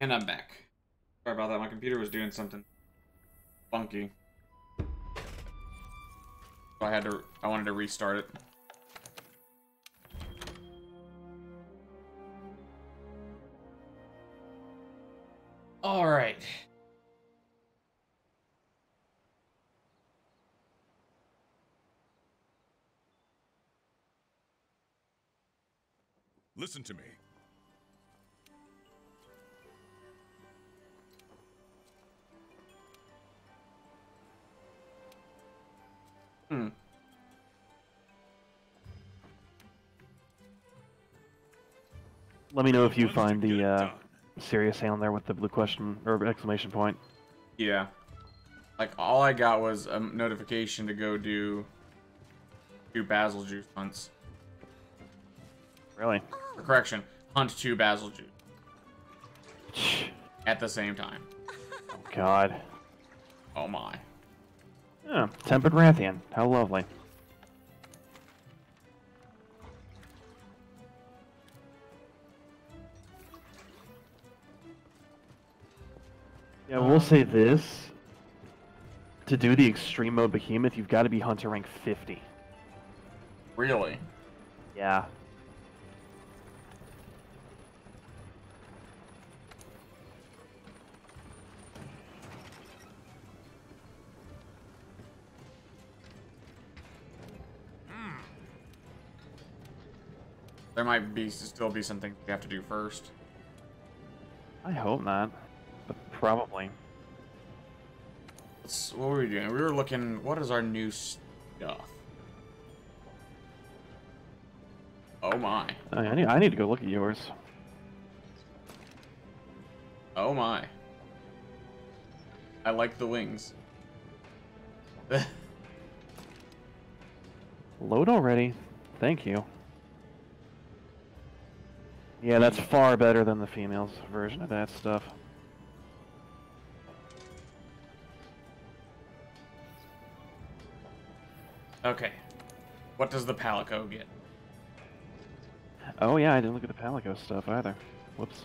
And I'm back. Sorry about that. My computer was doing something funky. So I had to. I wanted to restart it. All right. Listen to me. Hmm. Let me know if you find the uh, serious hand there with the blue question or exclamation point. Yeah. Like all I got was a notification to go do do Bazelgeuse hunts. Really? Or correction, hunt two Bazelgeuse at the same time. Oh, God. Oh my. Yeah, tempered Rathian. How lovely. Yeah, we'll say um. this. To do the extreme mode behemoth, you've got to be hunter rank 50. Really? Yeah. There might be still be something we have to do first. I hope not. But probably. Let's, what were we doing? We were looking. What is our new stuff? Oh my. I, I need, I need to go look at yours. Oh my. I like the wings. Load already. Thank you. Yeah, that's far better than the females version of that stuff. okay. What does the Palico get? Oh yeah, I didn't look at the Palico stuff either. Whoops.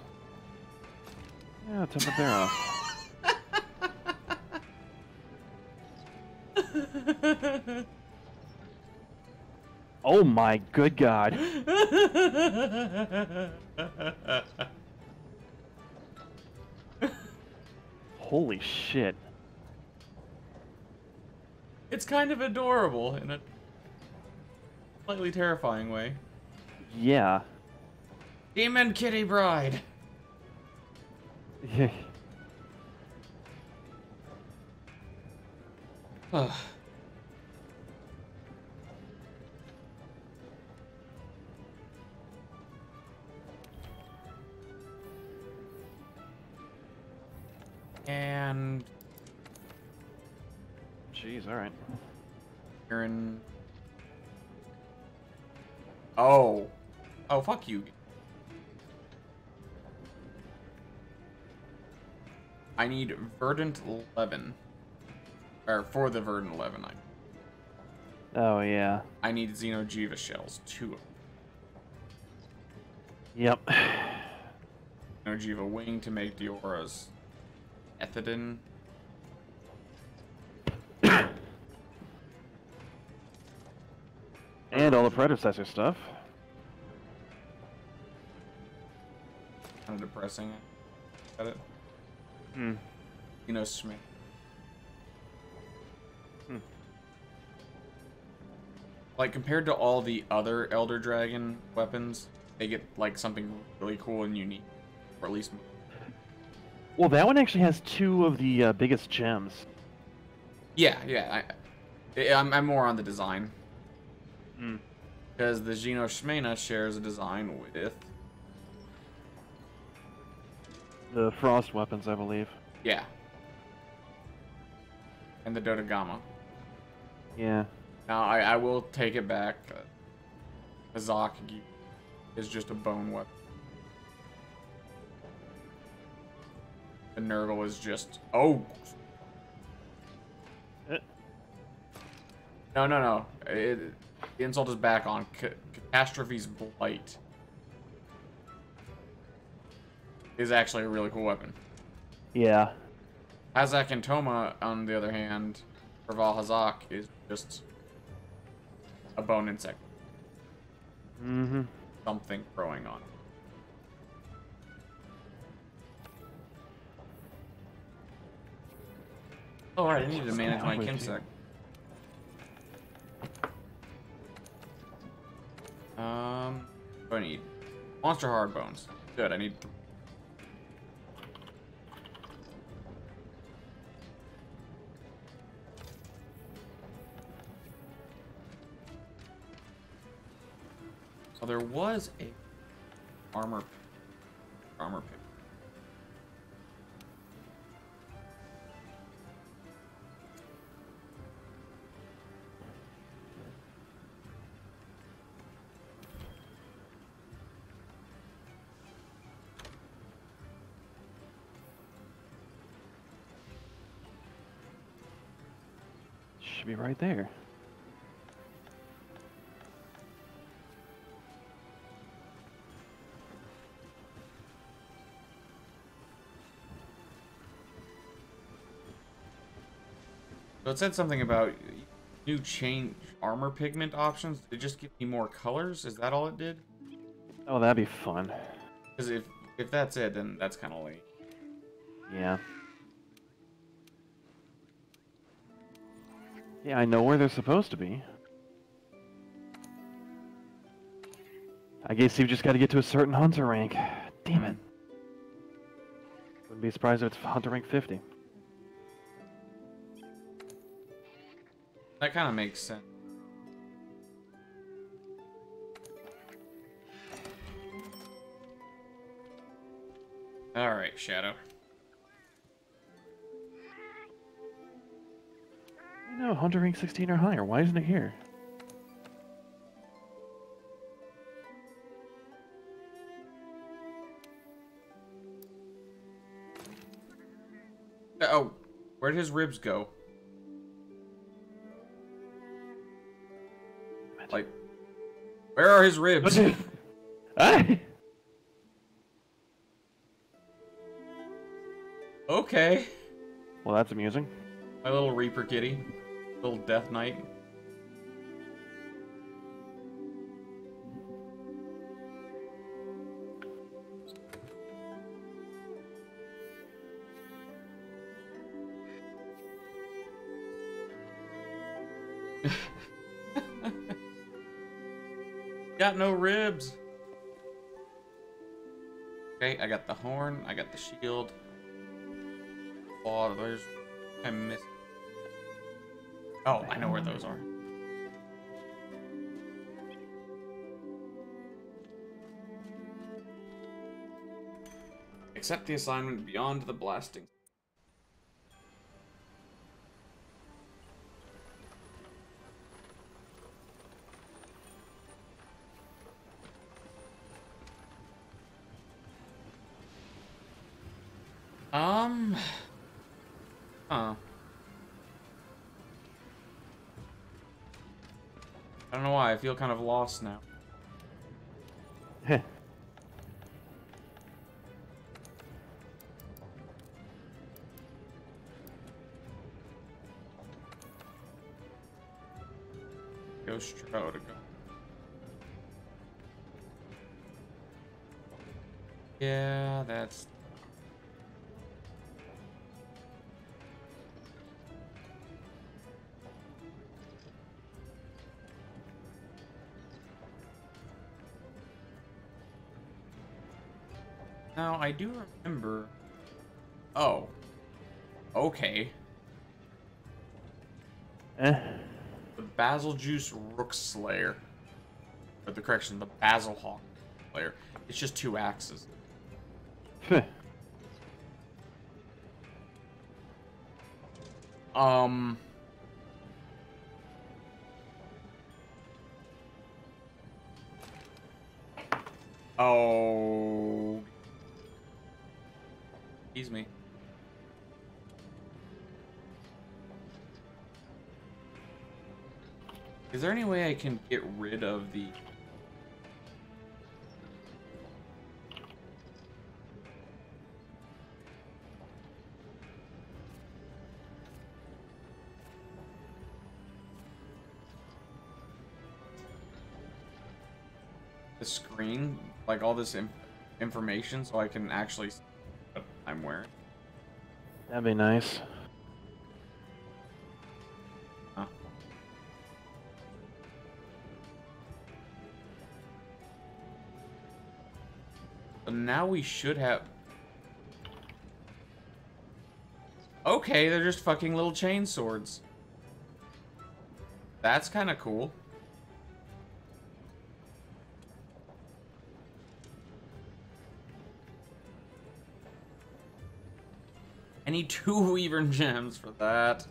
Yeah, tempered there off. Oh my good god. Holy shit. It's kind of adorable in a slightly terrifying way. Yeah. Demon Kitty Bride. Ugh. And Jeez, alright. Aaron. Oh. Oh, fuck you. I need Verdant 11. Or for the Verdant 11, I, Oh yeah. I need Xeno'jiiva shells. Two of them. Yep. Xeno'jiiva wing to make Diora's Ethidon. And all the predecessor stuff. Kind of depressing. Got it? Hmm. You know, Smith. Hmm. Like, compared to all the other Elder Dragon weapons, they get, like, something really cool and unique. Or at least... Well, that one actually has two of the uh, biggest gems. Yeah, yeah. I, I'm, I'm more on the design. Hmm. Because the Geno Shmena shares a design with... The frost weapons, I believe. Yeah. And the Dodogama. Yeah. Now, I, I will take it back. Uh, is just a bone weapon. The Nurgle is just... Oh! Eh. No, no, no. It, the insult is back on. C Catastrophe's Blight is actually a really cool weapon. Yeah. Hazak and Toma, on the other hand, for Vaal Hazak, is just a bone insect. Mm-hmm. Something growing on. Oh, right, I need to manage my Kinsect. Um, what do I need? Monster hard bones. Good, I need Oh, there was a armor armor pick. Should be right there. So it said something about new change armor pigment options. Did it just give me more colors? Is that all it did? Oh, that'd be fun. Because if if that's it, then that's kind of late. Yeah. Yeah, I know where they're supposed to be. I guess you've just got to get to a certain hunter rank. Damn it. Wouldn't be surprised if it's hunter rank 50. That kind of makes sense. All right, Shadow. Know, hunter rank 16 or higher. Why isn't it here? Uh, oh, where'd his ribs go? Like, where are his ribs? Okay. Well, that's amusing. My little Reaper kitty. Little Death Knight. Got no ribs. Okay, I got the horn, I got the shield. Oh, there's I missed. Oh, I know where those are. Accept the assignment beyond the blasting. I don't know why. I feel kind of lost now. Go straight. To go. Yeah, that's. Now, I do remember... Oh. Okay. Eh. The Basil Juice Rook Slayer. Or the correction, the Basil Hawk Slayer. It's just two axes. Um... Oh... Excuse me. Is there any way I can get rid of the... The screen? Like all this information so I can actually see what I'm wearing. That'd be nice. Huh. So now we should have. Okay, they're just fucking little chain swords. That's kind of cool. I need two Weaver gems for that.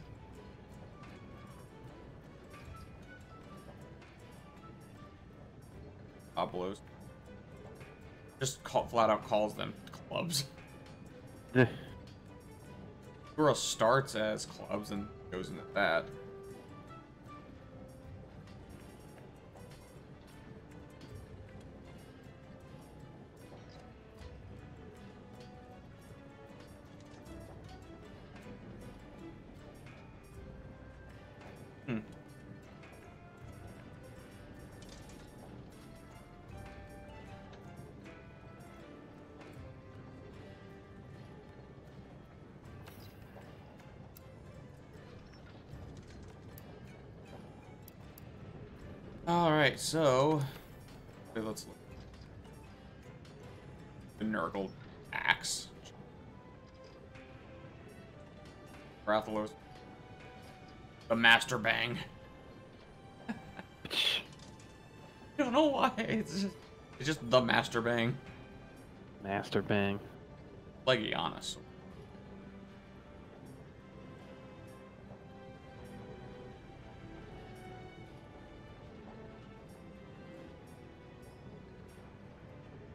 Pablos. Just call, flat out calls them clubs. Eh, Girl starts as clubs and goes into that. All right, so okay, let's look. The Nurgle axe. Rathalos. The Master Bang. I don't know why. It's just, it's just the Master Bang. Master Bang. Legianus.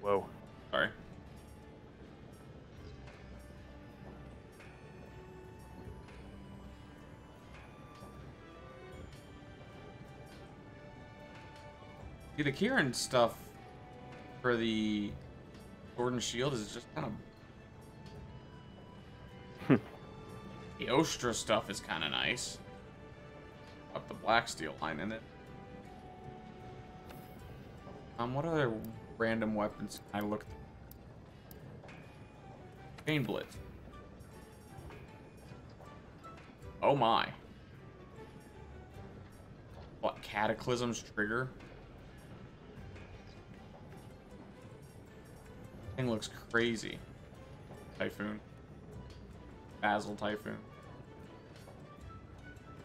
Whoa. Sorry. See, the Kirin stuff for the Gordon Shield is just kind of. the Ostra stuff is kind of nice. Up the Black Steel line in it. Um, what other random weapons I look? Chain Blitz. Oh my. What, Cataclysm's trigger? Thing looks crazy. Typhoon. Basil Typhoon.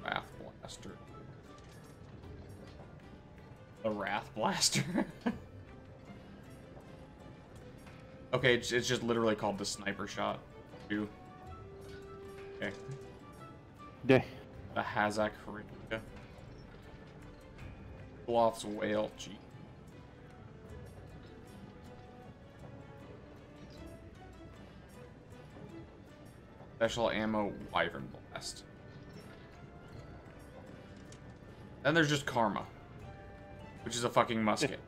Wrath Blaster. The Wrath Blaster. okay, it's, it's just literally called the Sniper Shot. Two. Okay. Yeah. The Hazak Harika. Bloth's Whale. Gee. Special ammo Wyvern Blast. Then there's just Karma. Which is a fucking musket.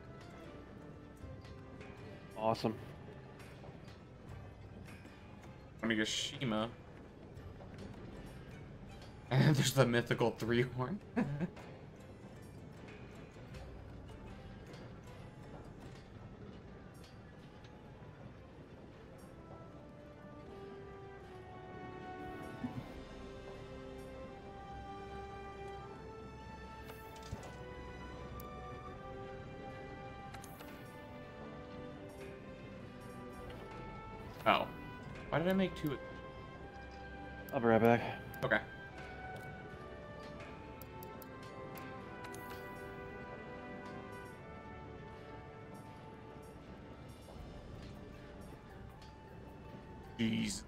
Awesome. Onigashima. And there's the mythical three horn. I make two? I'll be right back. Okay. Jeez.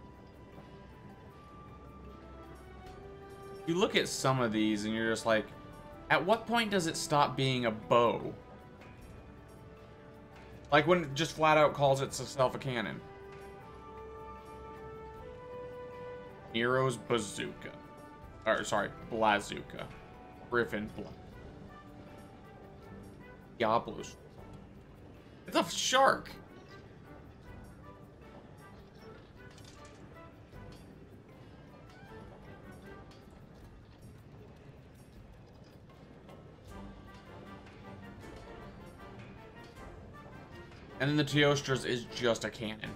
You look at some of these and you're just like, at what point does it stop being a bow? Like when it just flat out calls itself a cannon. Nero's bazooka. Or sorry, Blazooka. Griffin Bla Diablo's. It's a shark. And then the Teostras is just a cannon.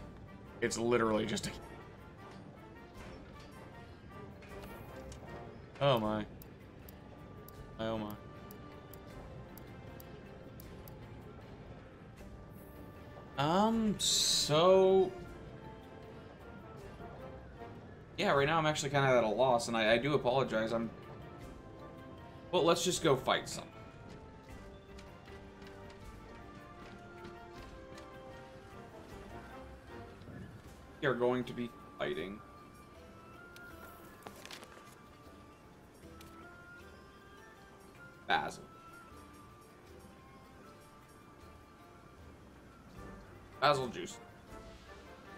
It's literally just a Oh my. Oh my. Um, so... Yeah, right now I'm actually kind of at a loss, and I, I do apologize. I'm... Well, let's just go fight some. We are going to be fighting. Basil. Bazelgeuse.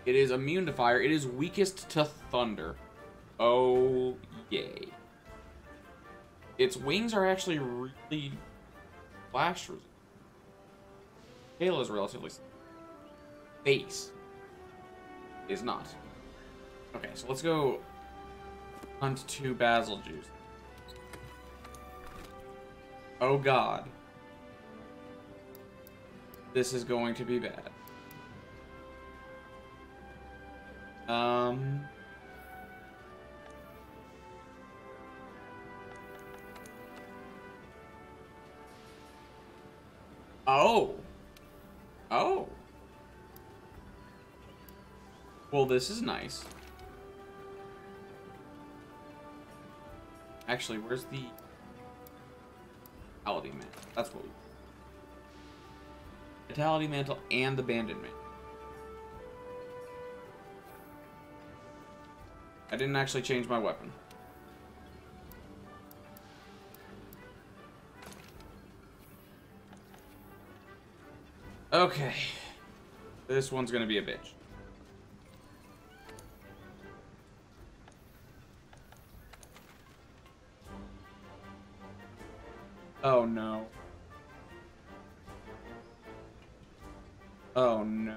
It is immune to fire. It is weakest to thunder. Oh, yay. Its wings are actually really flash resistant. Tail is relatively... Face is not. Okay, so let's go hunt two Bazelgeuse. Oh god. This is going to be bad. Um... Oh. Oh. Well, this is nice. Actually, where's the Vitality Mantle? That's what we... Vitality Mantle and the. I didn't actually change my weapon. Okay. This one's gonna be a bitch. Oh no. Oh no.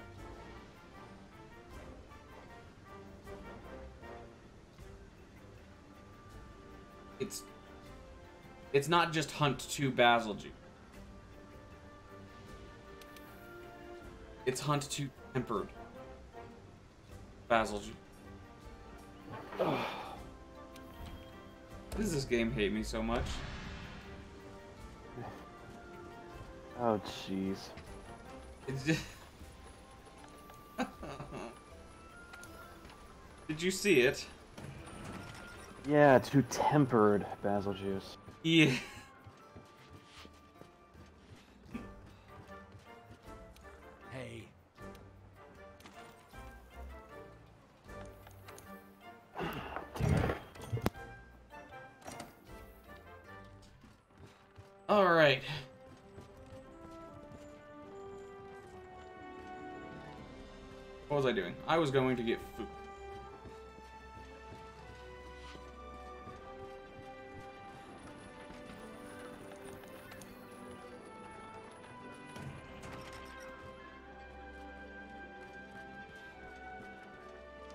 It's it's not just hunt to Bazelgeuse. It's hunt to tempered Bazelgeuse. Why does this game hate me so much? Oh, jeez. It's just... Did you see it? Yeah, too tempered Bazelgeuse. Yeah. Hey. All right. What was I doing? I was going to get food.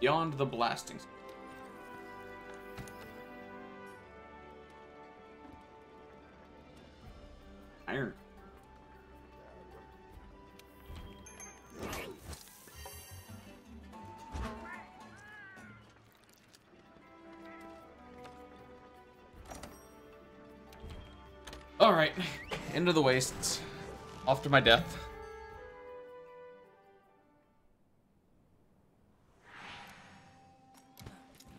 Beyond the blasting. Alright, into the wastes. Off to my death.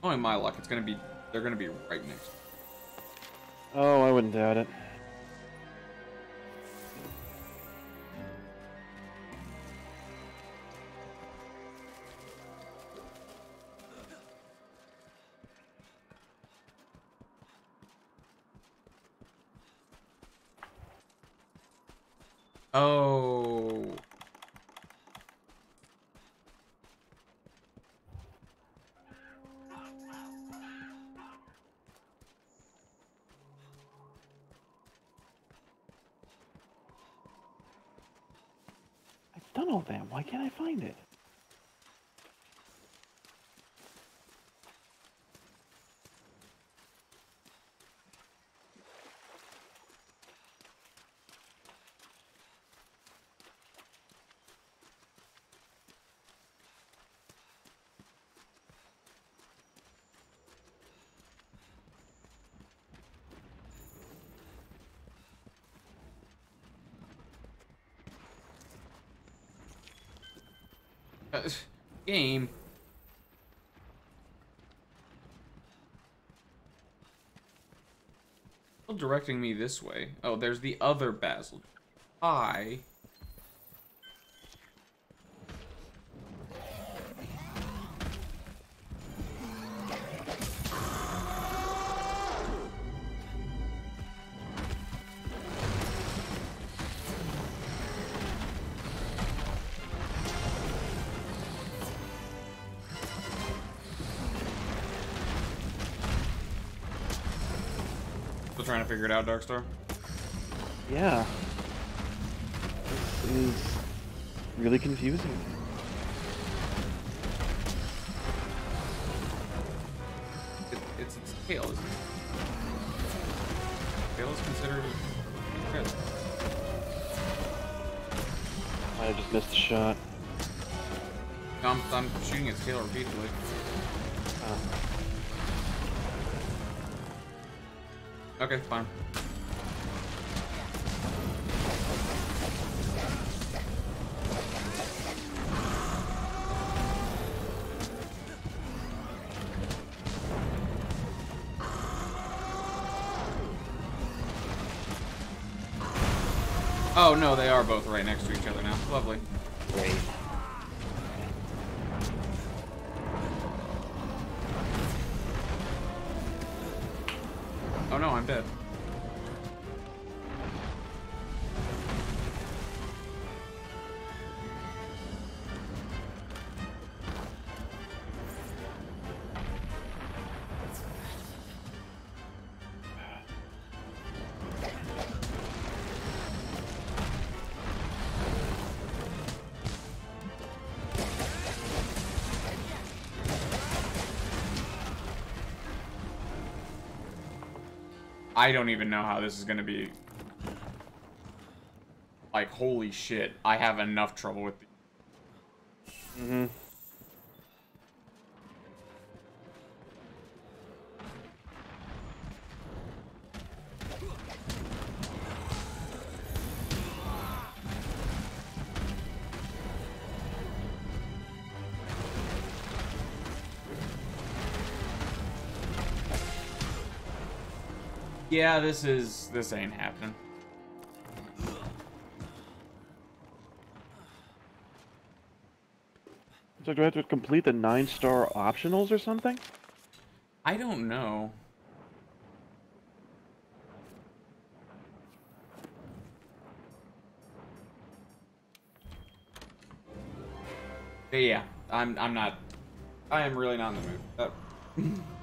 Only my luck, it's gonna be, they're gonna be right next. Oh, I wouldn't doubt it. Done all that. Why can't I find it? Uh, game. Still directing me this way. Oh, there's the other Basil. I. Still trying to figure it out, Darkstar? Yeah. This is really confusing. It, it's its tail, isn't it? Tail is considered a crit. Might have just missed a shot. I'm, I'm shooting its tail repeatedly. Okay, fine. Oh no, they are both right next to each other now. Lovely. Great. Dead. I don't even know how this is gonna be. Like, holy shit, I have enough trouble with. Mm-hmm. Yeah, this is this ain't happening. So do I have to complete the nine star optionals or something? I don't know. But yeah, I'm I'm not. I am really not in the mood. Uh,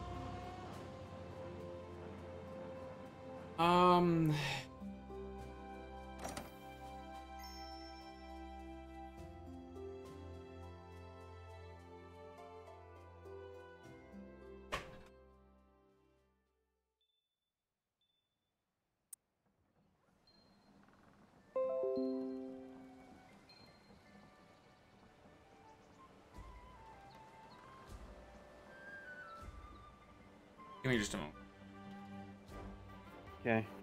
um. Give me just a moment. Okay.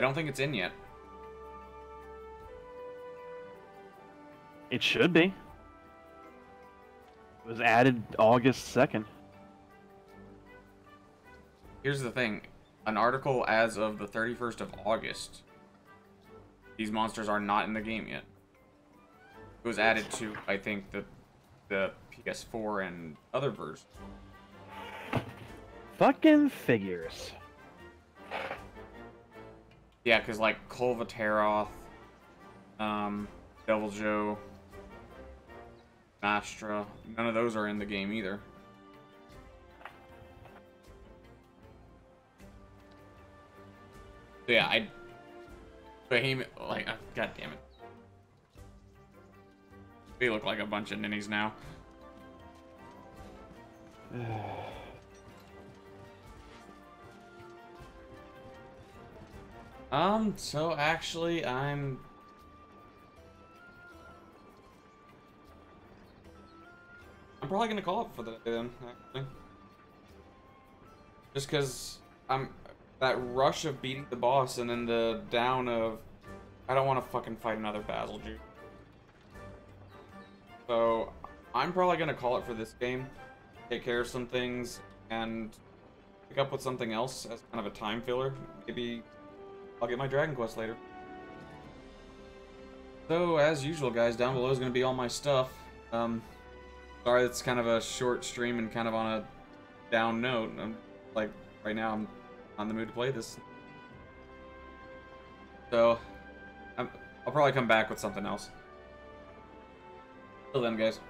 I don't think it's in yet. It should be. It was added August 2nd. Here's the thing. An article as of the 31st of August. These monsters are not in the game yet. It was added to, I think, the the PS4 and other versions. Fucking figures. Yeah, because like Kulve Taroth, um, Deviljho, Astra, none of those are in the game either. So yeah, I Behemoth, like, uh, god damn it. They look like a bunch of ninnies now. Um, so actually, I'm... I'm probably gonna call it for the day then, actually. Just because I'm... That rush of beating the boss and then the down of... I don't want to fucking fight another Bazelgeuse. So, I'm probably gonna call it for this game. Take care of some things, and pick up with something else as kind of a time filler. Maybe I'll get my Dragon Quest later. So, as usual, guys, down below is going to be all my stuff. Um, sorry it's kind of a short stream and kind of on a down note. I'm, like, right now I'm on the mood to play this. So, I'm, I'll probably come back with something else. Till then, guys.